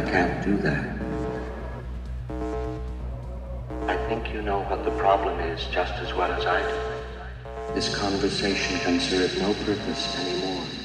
do that. I think you know what the problem is just as well as I do. This conversation can serve no purpose anymore.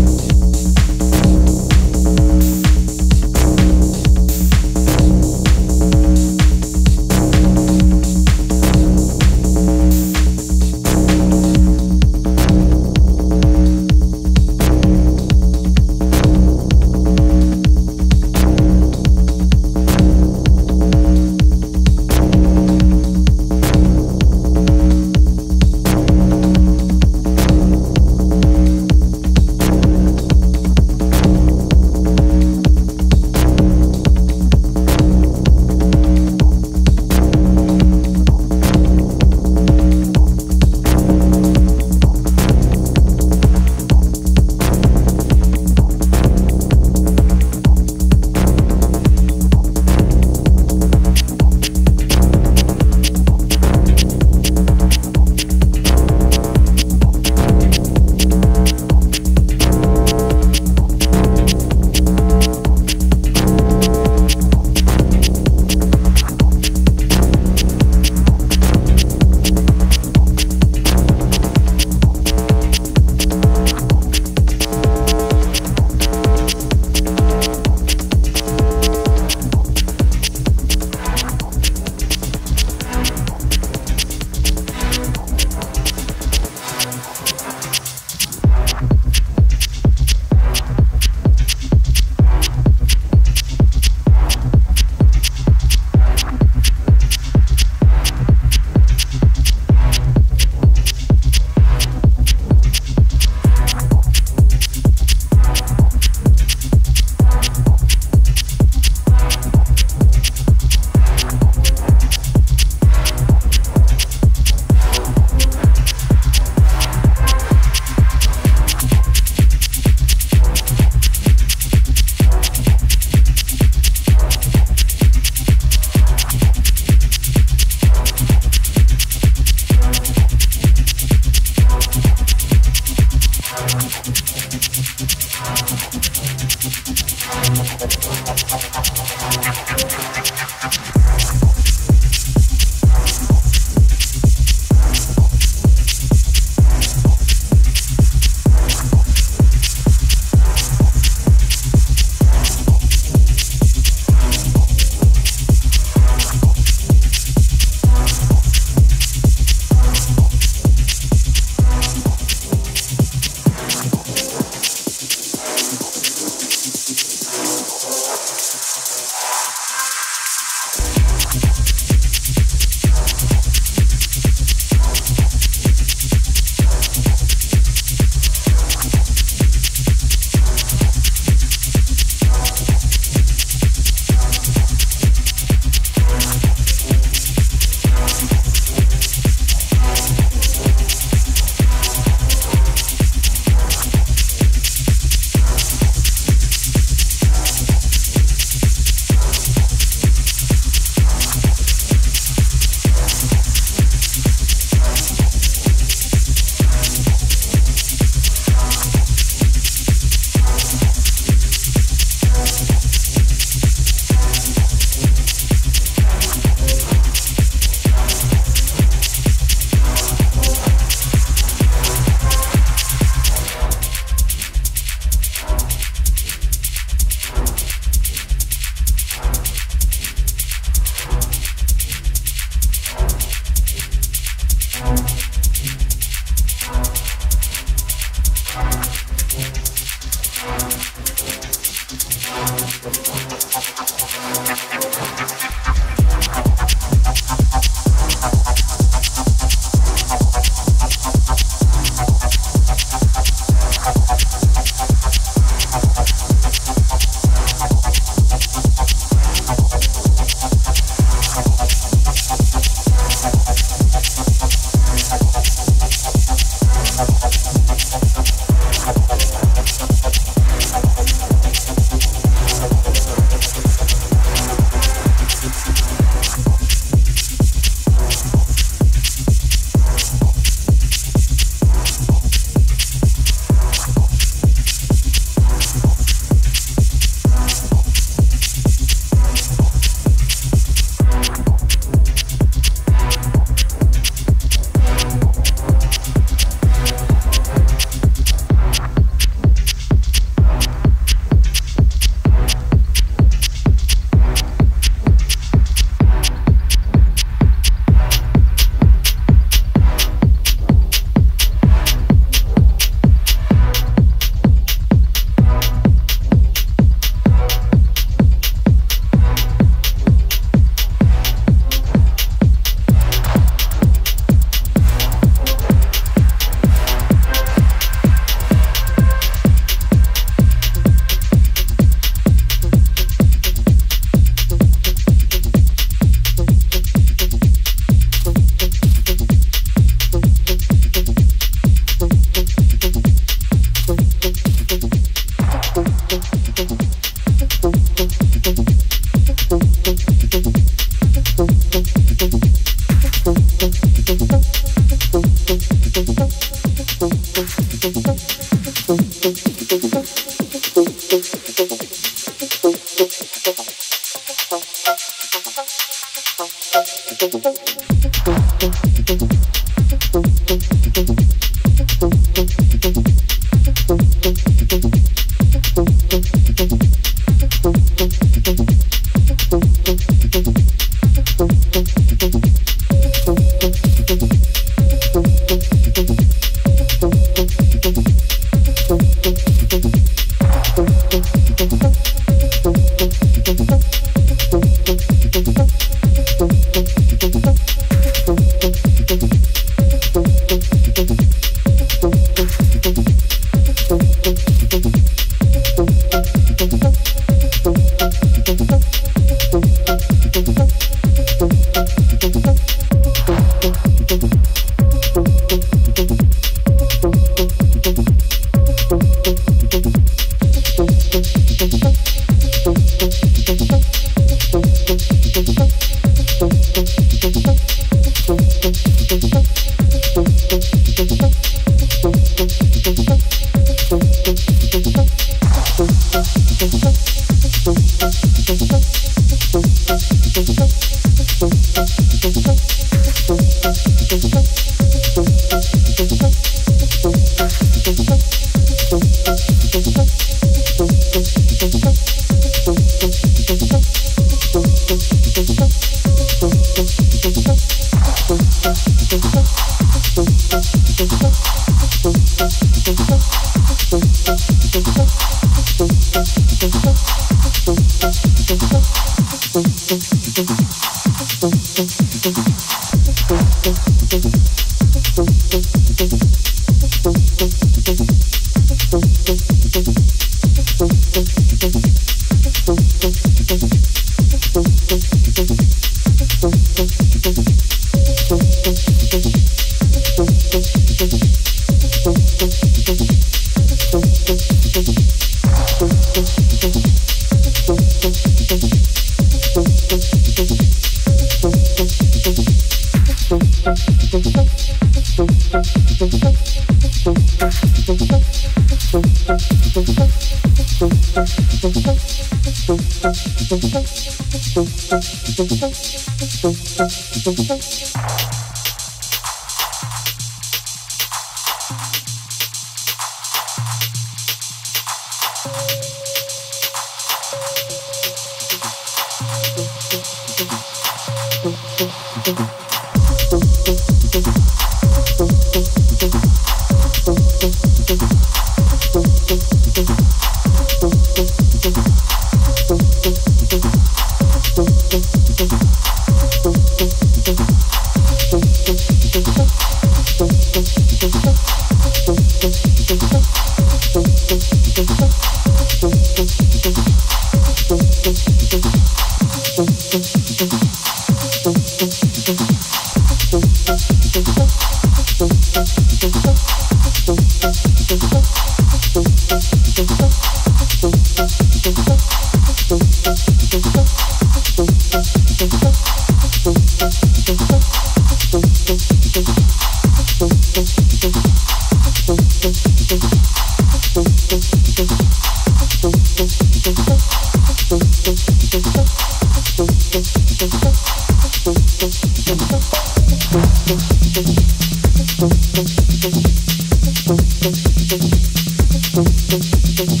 Thank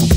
you.